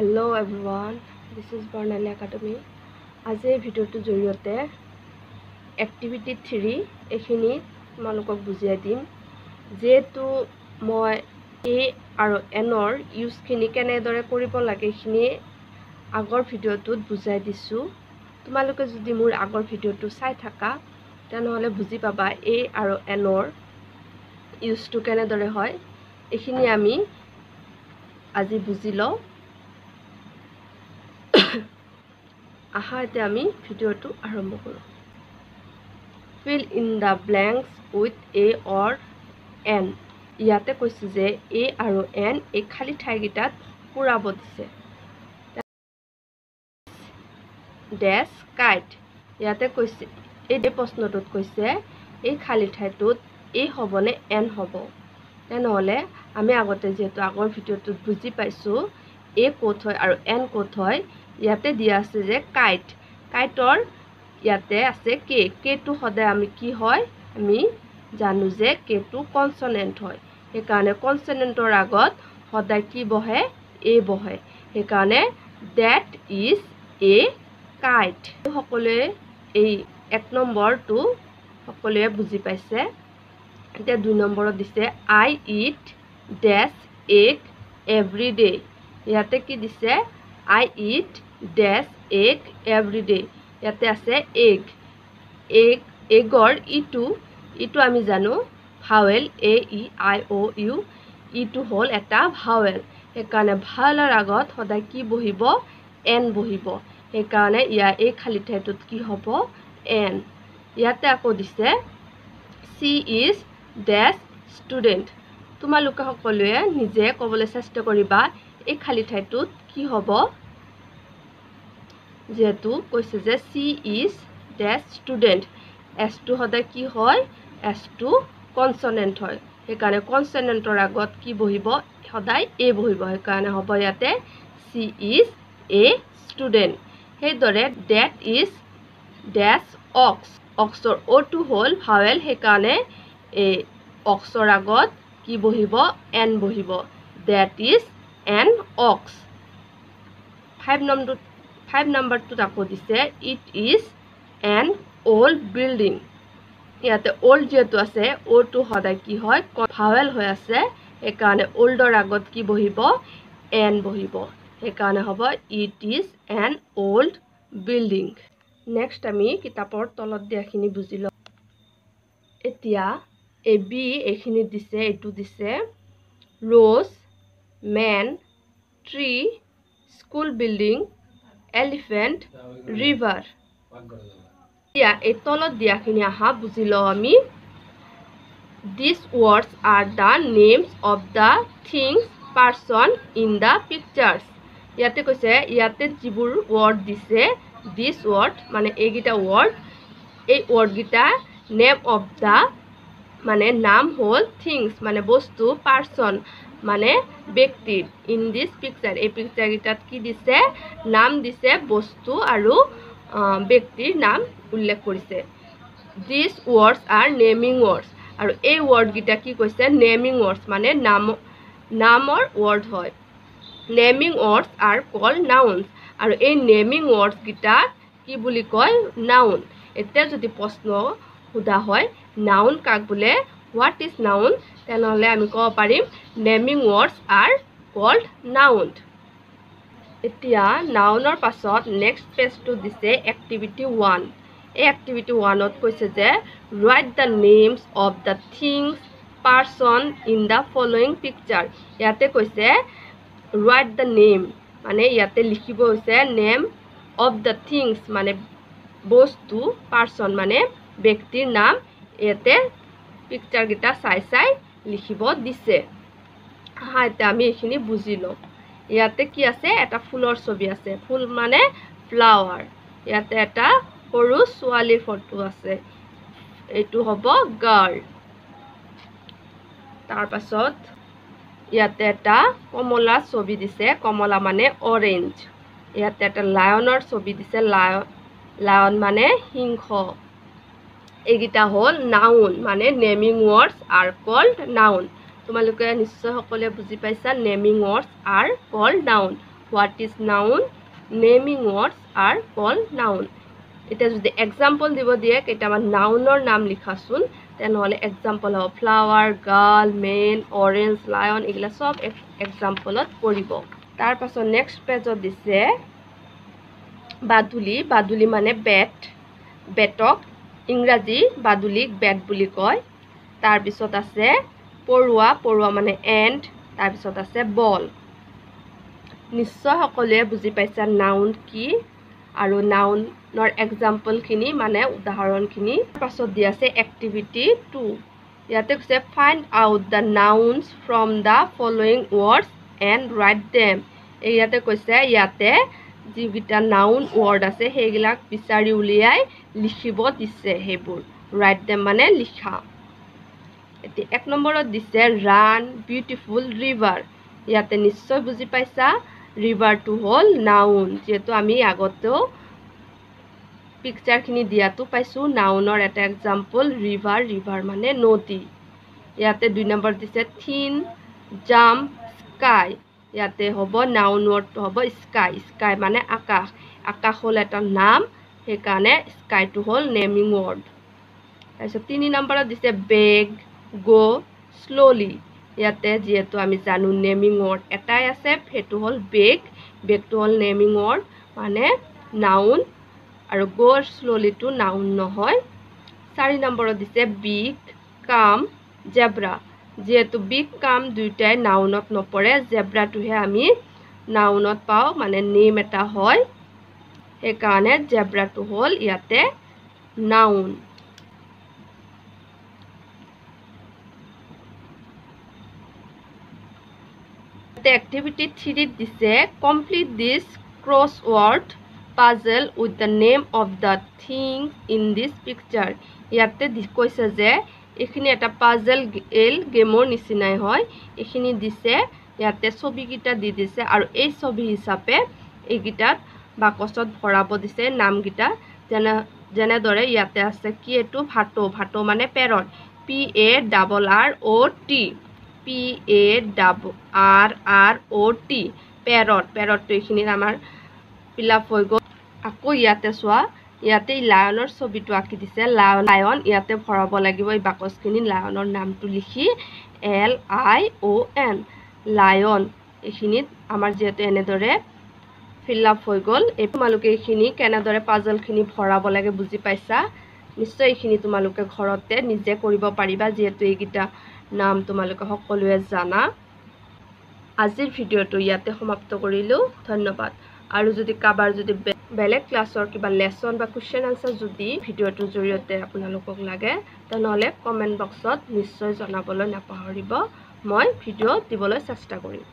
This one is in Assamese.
Hello' everyone this is Barnali academy আজিৰ ভিডিঅ'টোৰ জৰিয়তে এক্টিভিটি থ্ৰী এইখিনি তোমালোকক বুজিয়াই দিম। যিহেতু মই এ আৰু এনৰ ইউজখিনি কেনেদৰে কৰিব লাগে এইখিনি আগৰ ভিডিঅ'টোত বুজাই দিছোঁ। তোমালোকে যদি মোৰ আগৰ ভিডিঅ'টো চাই থাকা তেনেহ'লে বুজি পাবা এ আৰু এনৰ ইউজটো কেনেদৰে হয়। এইখিনি আমি আজি বুজি লওঁ। আহা এতিয়া আমি ভিডিঅ'টো আৰম্ভ কৰোঁ। Fill in the blanks with a or an ইয়াতে কৈছে যে এ আৰু এন এই খালী ঠাইকেইটাত পূৰাব দিছে। ডেছ কাইট ইয়াতে কৈছে এই প্ৰশ্নটোত কৈছে এই খালী ঠাইটোত এ হ'বনে এন হ'ব? তেনেহ'লে আমি আগতে যিহেতু আগৰ ভিডিঅ'টোত বুজি পাইছোঁ এ ক'ত হয় আৰু এন ক'ত হয় ইয়াতে দিয়া আছে যে কাইট কাইটৰ ইয়াতে আছে কে কেটো সদায় আমি কি হয়? আমি জানো যে কেটো কনচনেণ্ট হয়। সেইকাৰণে কনচনেণ্টৰ আগত সদায় কি বহে? এ বহে। সেইকাৰণে ডেট ইজ এ কাইট সকলোৱে এই এক নম্বৰটো সকলোৱে বুজি পাইছে। এতিয়া দুই নম্বৰত দিছে I eat dash egg every day ইয়াতে কি দিছে? I eat dash egg every day. ইয়াতে আছে এগ। এগ এগৰ ইটো ইটো আমি জানো vowel A E I O U ইটো হ'ল এটা ভাৱেল। সেইকাৰণে ভাৱেলৰ আগত সদায় কি বহিব? এন বহিব। সেইকাৰণে ইয়াৰ এই খালী ঠাইটোত কি হ'ব? এন। ইয়াতে আকৌ দিছে চি ইজ ডেছ ষ্টুডেণ্ট। তোমালোকে সকলোৱে নিজে ক'বলৈ চেষ্টা কৰিবা এই খালী ঠাইটোত কি হ'ব? যিহেতু কৈছে যে চি ইজ ডেছ ষ্টুডেণ্ট এছটো সদায় কি হয়? এছটো কনচনেণ্ট হয়। সেইকাৰণে কনচনেণ্টৰ আগত কি বহিব? সদায় এ বহিব। সেইকাৰণে হ'ব ইয়াতে চি ইজ এ ষ্টুডেণ্ট সেইদৰে ডেট ইজ ডেছ অক্স অক্সৰ অ'টো হ'ল ভাৱেল সেইকাৰণে এই অক্সৰ আগত কি বহিব? এন বহিব। That is an ox five number five নম্বৰটোত আকৌ দিছে it is an old building ইয়াতে অ'ল্ড যিহেতু আছে অ'টো সদায় কি হয় ভাৱেল হৈ আছে সেইকাৰণে অ'ল্ডৰ আগত কি বহিব? এন বহিব। সেইকাৰণে হ'ব it is an old building next আমি কিতাপৰ তলত দিয়াখিনি বুজি লওঁ। এতিয়া এ বি এইখিনি দিছে এইটো দিছে। Rose man tree school building elephant river এতিয়া এই তলত দিয়াখিনি আহা বুজি লওঁ আমি। This words are the names of the things person in the pictures ইয়াতে কৈছে ইয়াতে যিবোৰ ৱৰ্ড দিছে দিছ ৱৰ্ড মানে এইকেইটা ৱৰ্ড এই ৱৰ্ডকেইটা নেম অফ দ্য মানে নাম হ'ল থিংছ মানে বস্তু পাৰ্চন মানে ব্যক্তিৰ ইন দিছ পিকচাৰ এই পিকচাৰকেইটাত কি দিছে? নাম দিছে বস্তু আৰু ব্যক্তিৰ নাম উল্লেখ কৰিছে। These words are naming words আৰু এই ৱৰ্ডকেইটা কি কৈছে? নেমিং ৱৰ্ডছ মানে নাম নামৰ ৱৰ্ড হয়। Naming words are call nouns আৰু এই নেমিং ৱৰ্ডছকেইটা কি বুলি কয়? নাউন এতিয়া যদি প্ৰশ্ন সোধা হয় নাউন কাক বোলে হোৱাট ইজ নাউন তেনেহ'লে আমি ক'ব পাৰিম naming words are called noun এতিয়া নাউনৰ পাছত নেক্সট পেজটো দিছে এক্টিভিটি ওৱান এই এক্টিভিটি ওৱানত কৈছে যে write the names of the things person in the following picture ইয়াতে কৈছে ৰাইট দ্য নেম মানে ইয়াতে লিখিব হৈছে নেম অফ দ্য থিংছ মানে বস্তু পাৰ্চন মানে ব্যক্তিৰ নাম। ইয়াতে পিকচাৰকেইটা চাই চাই লিখিব দিছে। হা এতিয়া আমি এইখিনি বুজি লওঁ। ইয়াতে কি আছে? এটা ফুলৰ ছবি আছে। ফুল মানে ফ্লাৱাৰ ইয়াতে এটা সৰু ছোৱালীৰ ফটো আছে। এইটো হ'ব গাৰ্ল তাৰপাছত ইয়াতে এটা কমলা ছবি দিছে। কমলা মানে অৰেঞ্জ ইয়াতে এটা লায়নৰ ছবি দিছে। লায়ন লায়ন মানে সিংহ। এইকেইটা হ'ল নাউন মানে naming words are called noun তোমালোকে নিশ্চয় সকলোৱে বুজি পাইছা naming words are called noun what is noun naming words are call noun এতিয়া যদি এক্সাম্পল দিব দিয়ে কেইটামান নাউনৰ নাম লিখাচোন তেনেহ'লে এক্সাম্পল হ'ব flower girl man orange lion এইবিলাক চব এক্সাম্পলত পৰিব। তাৰপাছত নেক্সট পেজত দিছে বাদুলি। বাদুলি মানে বেট বেটক ইংৰাজী বাদুলিক বেট বুলি কয়। তাৰপিছত আছে পৰুৱা পৰুৱা মানে এণ্ড তাৰপিছত আছে বল নিশ্চয় সকলোৱে বুজি পাইছা নাউন কি আৰু নাউনৰ এক্সাম্পলখিনি মানে উদাহৰণখিনি পাছত দি আছে এক্টিভিটি টু ইয়াতে কৈছে find out the nouns from the following words and write them এই ইয়াতে কৈছে ইয়াতে যিকেইটা নাউন ৱৰ্ড আছে সেইবিলাক বিচাৰি উলিয়াই লিখিব দিছে সেইবোৰ। ৰাইট ডেম মানে লিখা। এতিয়া এক নম্বৰত দিছে ৰাণ বিউটিফুল ৰিভাৰ ইয়াতে নিশ্চয় বুজি পাইছা ৰিভাৰটো হ'ল নাউন যিহেতু আমি আগতেও পিকচাৰখিনি দিয়াটো পাইছোঁ নাউনৰ এটা এক্সাম্পল ৰিভাৰ ৰিভাৰ মানে নদী। ইয়াতে দুই নম্বৰ দিছে থিন জাম্প স্কাই ইয়াতে হ'ব নাউন ৱৰ্ডটো হ'ব স্কাই। স্কাই মানে আকাশ। আকাশ হ'ল এটা নাম সেইকাৰণে স্কাইটো হ'ল নেমিং ৱৰ্ড। তাৰপিছত তিনি নম্বৰত দিছে বেগ গ' শ্ল'লি। ইয়াতে যিহেতু আমি জানো নেমিং ৱৰ্ড এটাই আছে সেইটো হ'ল বেগ। বেগটো হ'ল নেমিং ৱৰ্ড মানে নাউন। আৰু গ' শ্ল'লিটো নাউন নহয়। চাৰি নম্বৰত দিছে বিগ কাম জেব্ৰা। যিহেতু বিগ কাম দুয়োটাই নাউনত নপৰে জেব্ৰাটোহে আমি নাউনত পাওঁ মানে নেম এটা হয়। সেইকাৰণে জেব্ৰাটো হ'ল ইয়াতে নাউন এক্টিভিটি থ্ৰীত দিছে complete this crossword puzzle with the name of the thing in this picture ইয়াতে কৈছে যে এইখিনি এটা পাজেল এল গেমৰ নিচিনাই হয়। এইখিনি দিছে ইয়াতে ছবিকেইটা দি দিছে আৰু এই ছবি হিচাপে এইকেইটাত বাকচত ভৰাব দিছে নামকেইটা। যেনে যেনেদৰে ইয়াতে আছে কি এইটো? ভাটৌ ভাটৌ মানে parrot P A double R O' T P A double R R O' T parrot পেৰটটো এইখিনিত আমাৰ ফিল আপ হৈ গ'ল। আকৌ ইয়াতে চোৱা ইয়াতে লায়নৰ ছবিটো আঁকি দিছে। লায়ন লায়ন ইয়াতে ভৰাব লাগিব এই বাকচখিনি লায়নৰ নামটো লিখি L I O' N. Lion এইখিনিত আমাৰ যিহেতু এনেদৰে ফিল আপ হৈ গ'ল। এই তোমালোকে এইখিনি কেনেদৰে পাজলখিনি ভৰাব লাগে বুজি পাইছা? নিশ্চয় এইখিনি তোমালোকে ঘৰতে নিজে কৰিব পাৰিবা যিহেতু এইকেইটা নাম তোমালোকে সকলোৱে জানা। আজিৰ ভিডিঅ'টো ইয়াতে সমাপ্ত কৰিলোঁ। ধন্যবাদ। আৰু যদি কাৰোবাৰ যদি বেলেগ ক্লাছৰ কিবা লেচন বা কুৱেশ্যন আনচাৰ যদি ভিডিঅ'টোৰ জৰিয়তে আপোনালোকক লাগে তেনেহ'লে কমেণ্ট বক্সত নিশ্চয় জনাবলৈ নাপাহৰিব। মই ভিডিঅ' দিবলৈ চেষ্টা কৰিম।